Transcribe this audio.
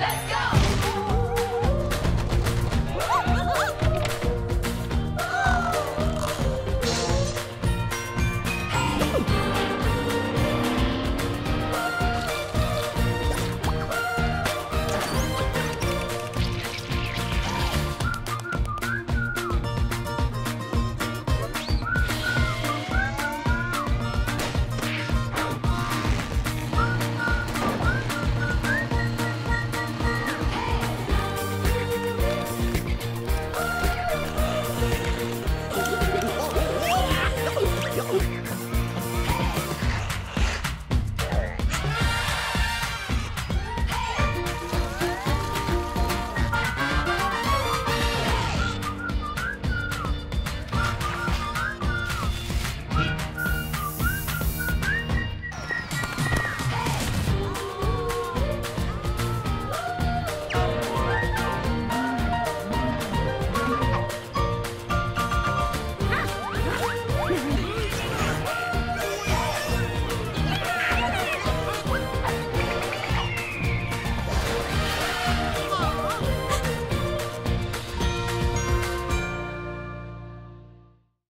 Let's go!